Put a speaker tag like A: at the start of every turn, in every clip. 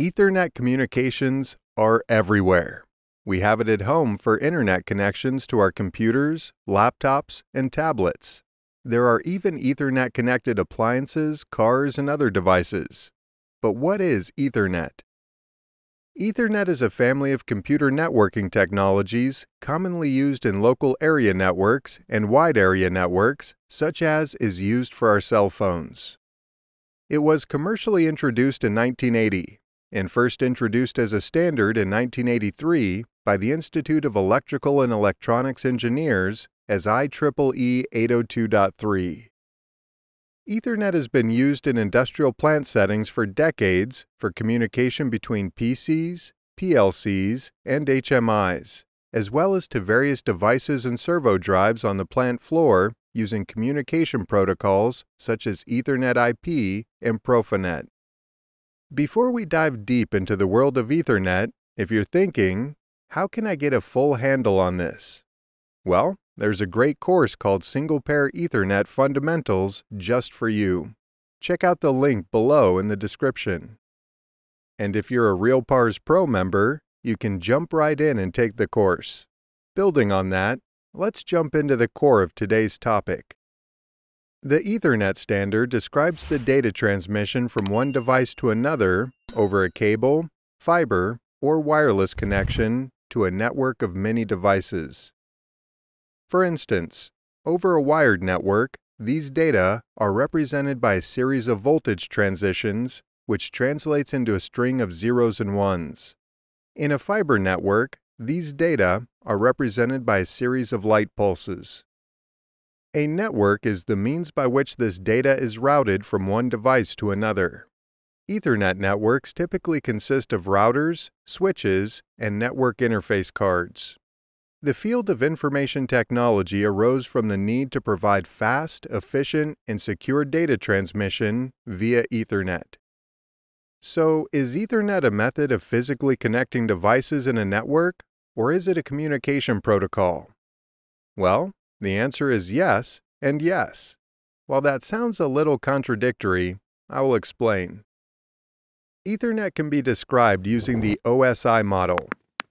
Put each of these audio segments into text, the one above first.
A: Ethernet communications are everywhere. We have it at home for internet connections to our computers, laptops, and tablets. There are even Ethernet connected appliances, cars, and other devices. But what is Ethernet? Ethernet is a family of computer networking technologies commonly used in local area networks and wide area networks, such as is used for our cell phones. It was commercially introduced in 1980 and first introduced as a standard in 1983 by the Institute of Electrical and Electronics Engineers as IEEE 802.3. Ethernet has been used in industrial plant settings for decades for communication between PCs, PLCs, and HMIs, as well as to various devices and servo drives on the plant floor using communication protocols such as Ethernet IP and Profinet. Before we dive deep into the world of Ethernet, if you're thinking, how can I get a full handle on this? Well, there's a great course called Single Pair Ethernet Fundamentals just for you. Check out the link below in the description. And if you're a RealPARS Pro member, you can jump right in and take the course. Building on that, let's jump into the core of today's topic. The Ethernet standard describes the data transmission from one device to another over a cable, fiber, or wireless connection to a network of many devices. For instance, over a wired network, these data are represented by a series of voltage transitions, which translates into a string of zeros and ones. In a fiber network, these data are represented by a series of light pulses. A network is the means by which this data is routed from one device to another. Ethernet networks typically consist of routers, switches, and network interface cards. The field of information technology arose from the need to provide fast, efficient, and secure data transmission via Ethernet. So, is Ethernet a method of physically connecting devices in a network, or is it a communication protocol? Well, the answer is yes and yes. While that sounds a little contradictory, I will explain. Ethernet can be described using the OSI model.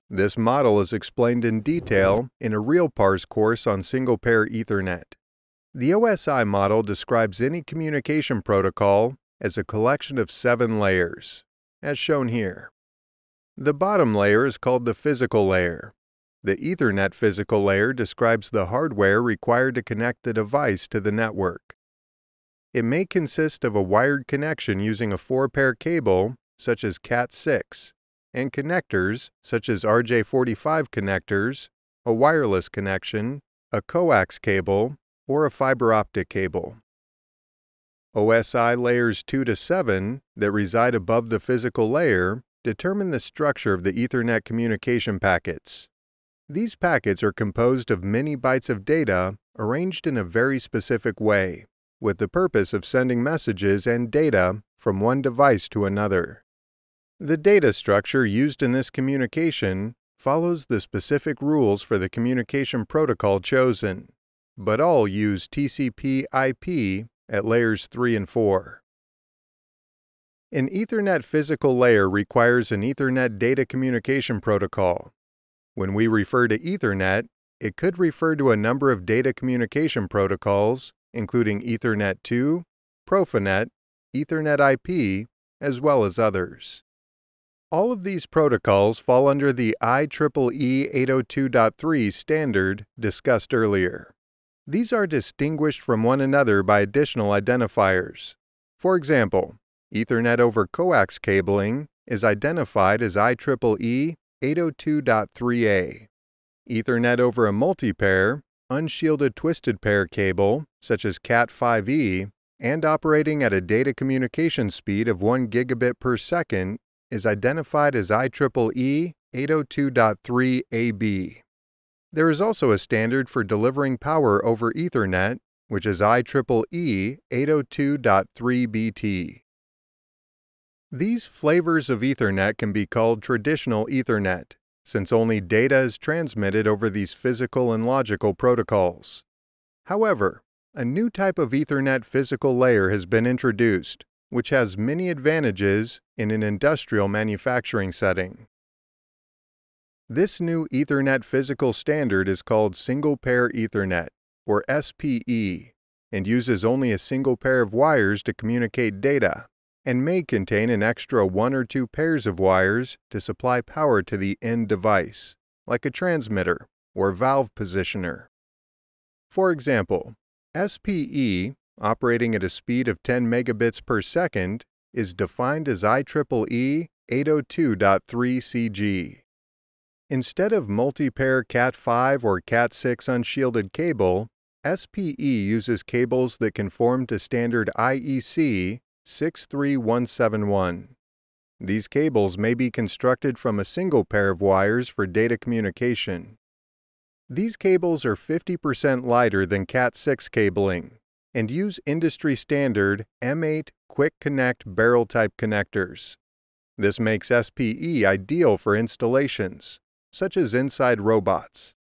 A: This model is explained in detail in a RealPARS course on single-pair Ethernet. The OSI model describes any communication protocol as a collection of seven layers, as shown here. The bottom layer is called the physical layer, the Ethernet physical layer describes the hardware required to connect the device to the network. It may consist of a wired connection using a four-pair cable, such as Cat6, and connectors, such as RJ45 connectors, a wireless connection, a coax cable, or a fiber optic cable. OSI layers 2 to 7 that reside above the physical layer determine the structure of the Ethernet communication packets. These packets are composed of many bytes of data arranged in a very specific way, with the purpose of sending messages and data from one device to another. The data structure used in this communication follows the specific rules for the communication protocol chosen, but all use TCP IP at layers 3 and 4. An Ethernet physical layer requires an Ethernet data communication protocol, when we refer to Ethernet, it could refer to a number of data communication protocols, including Ethernet 2, Profinet, Ethernet IP, as well as others. All of these protocols fall under the IEEE 802.3 standard discussed earlier. These are distinguished from one another by additional identifiers. For example, Ethernet over coax cabling is identified as IEEE 802.3a. Ethernet over a multi-pair, unshielded twisted pair cable, such as Cat5e, and operating at a data communication speed of 1 gigabit per second is identified as IEEE 802.3ab. There is also a standard for delivering power over Ethernet, which is IEEE 802.3bt. These flavors of Ethernet can be called traditional Ethernet, since only data is transmitted over these physical and logical protocols. However, a new type of Ethernet physical layer has been introduced, which has many advantages in an industrial manufacturing setting. This new Ethernet physical standard is called Single Pair Ethernet, or SPE, and uses only a single pair of wires to communicate data, and may contain an extra one or two pairs of wires to supply power to the end device, like a transmitter or valve positioner. For example, SPE, operating at a speed of 10 megabits per second, is defined as IEEE 802.3cg. Instead of multi-pair Cat5 or Cat6 unshielded cable, SPE uses cables that conform to standard IEC 63171. These cables may be constructed from a single pair of wires for data communication. These cables are 50% lighter than Cat6 cabling and use industry standard M8 Quick Connect barrel type connectors. This makes SPE ideal for installations, such as inside robots.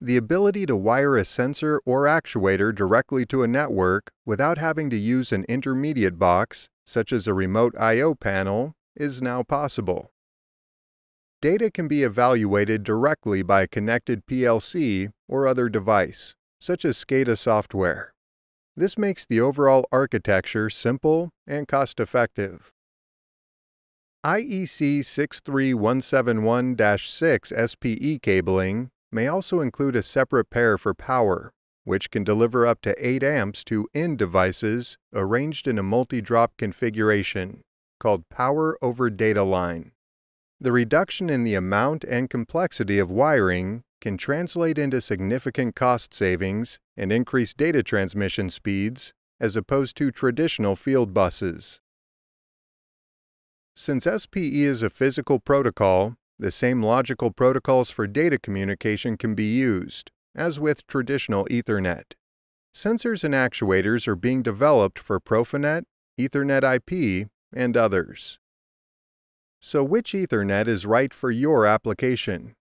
A: The ability to wire a sensor or actuator directly to a network without having to use an intermediate box, such as a remote I.O. panel, is now possible. Data can be evaluated directly by a connected PLC or other device, such as SCADA software. This makes the overall architecture simple and cost-effective. IEC 63171-6 SPE cabling may also include a separate pair for power, which can deliver up to 8 amps to end devices arranged in a multi-drop configuration called Power over Data Line. The reduction in the amount and complexity of wiring can translate into significant cost savings and increased data transmission speeds as opposed to traditional field buses. Since SPE is a physical protocol, the same logical protocols for data communication can be used, as with traditional Ethernet. Sensors and actuators are being developed for Profinet, Ethernet IP, and others. So which Ethernet is right for your application?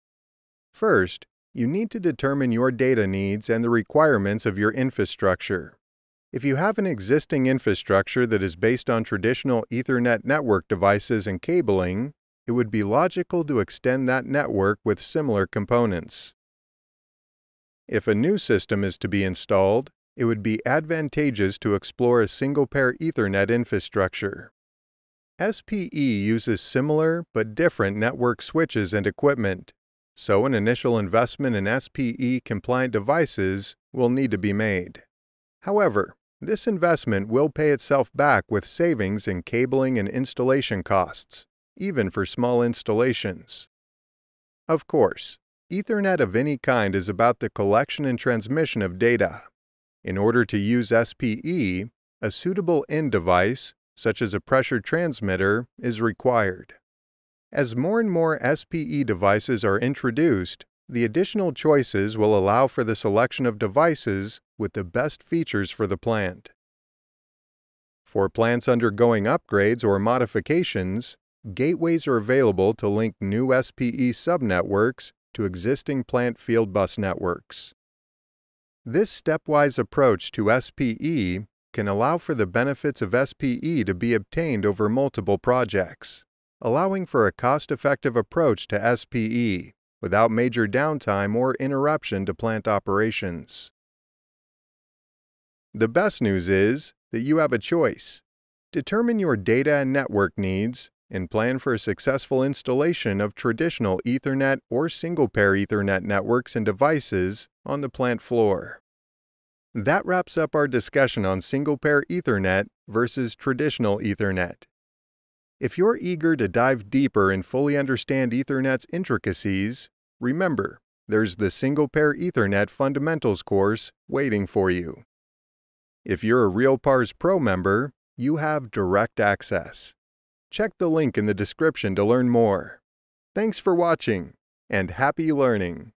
A: First, you need to determine your data needs and the requirements of your infrastructure. If you have an existing infrastructure that is based on traditional Ethernet network devices and cabling, it would be logical to extend that network with similar components. If a new system is to be installed, it would be advantageous to explore a single-pair Ethernet infrastructure. SPE uses similar but different network switches and equipment, so an initial investment in SPE-compliant devices will need to be made. However, this investment will pay itself back with savings in cabling and installation costs, even for small installations. Of course, Ethernet of any kind is about the collection and transmission of data. In order to use SPE, a suitable end device, such as a pressure transmitter, is required. As more and more SPE devices are introduced, the additional choices will allow for the selection of devices with the best features for the plant. For plants undergoing upgrades or modifications, gateways are available to link new SPE subnetworks to existing plant field bus networks. This stepwise approach to SPE can allow for the benefits of SPE to be obtained over multiple projects, allowing for a cost-effective approach to SPE without major downtime or interruption to plant operations. The best news is that you have a choice. Determine your data and network needs and plan for a successful installation of traditional Ethernet or single-pair Ethernet networks and devices on the plant floor. That wraps up our discussion on single-pair Ethernet versus traditional Ethernet. If you're eager to dive deeper and fully understand Ethernet's intricacies, remember, there's the Single Pair Ethernet Fundamentals course waiting for you. If you're a RealPARS Pro member, you have direct access. Check the link in the description to learn more. Thanks for watching, and happy learning!